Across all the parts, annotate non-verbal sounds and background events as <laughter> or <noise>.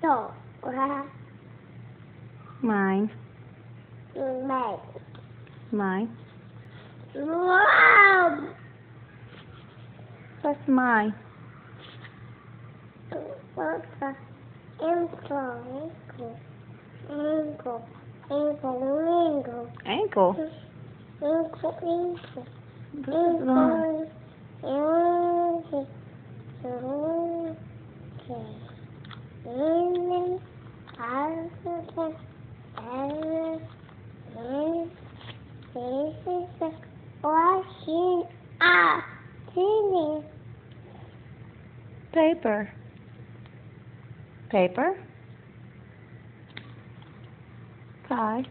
Tổ ra Mine. mệt Mine. Wow What's mine? Ankle? Ankle. Ankle. Ankle. Ankle. Ankle. ankle. Ankle. Ankle okay and then Africa and then this is the washing up TV. Paper. Paper. Kai.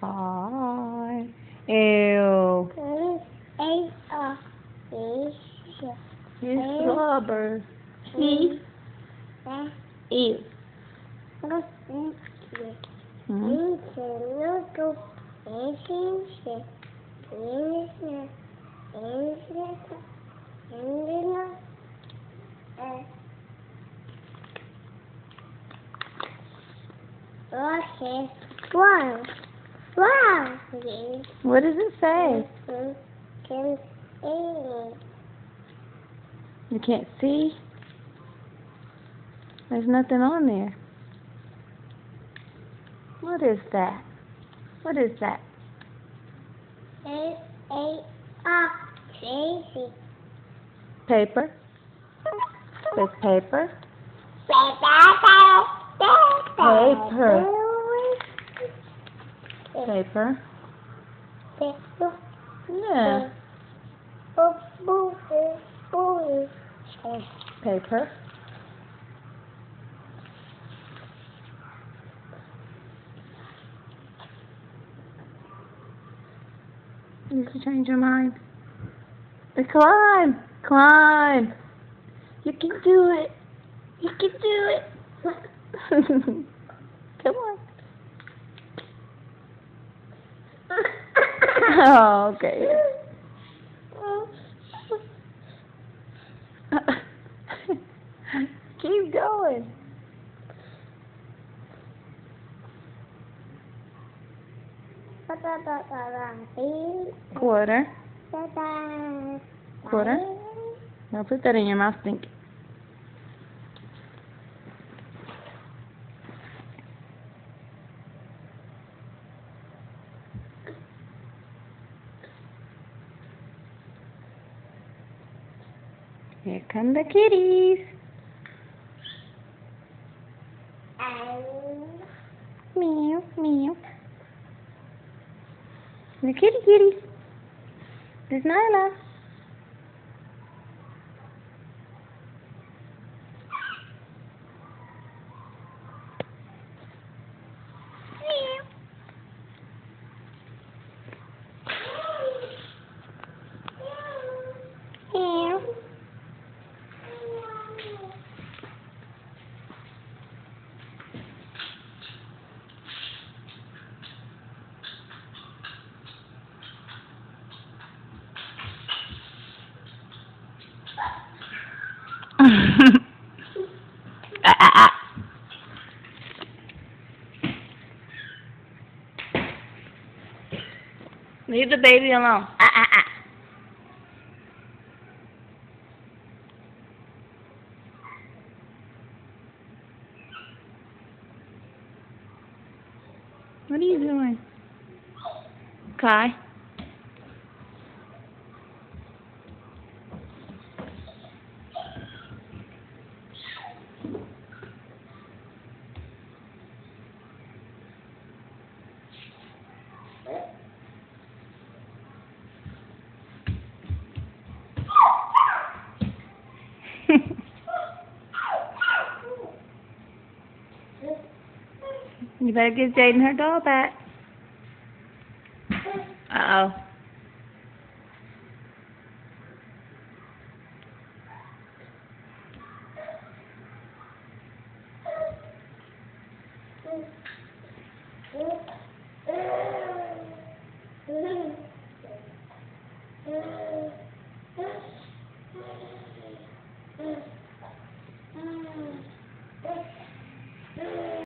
Kai. Ew. A R B C It's rubber. E. Hmm? Hmm? Okay. Wow. Wow. What does it say? You can't see? There's nothing on there. What is that? What is that? A A R C C. Paper? It's paper? Paper. Paper. Yeah. Paper. You can change your mind. Uh, Climb! Climb! You can do it! You can do it! <laughs> Come on. <laughs> <laughs> Oh, okay. Keep going. Quarter. Quarter. Now put that in your mouth, think. Here come the kitties. Meow, meow. The kitty kitties. There's Nyla. Meow. Meow. Ah, ah. Leave the baby alone. Ah, ah, ah. What are you doing? Kai? You better give Jaden her doll back. Uh-oh. <laughs>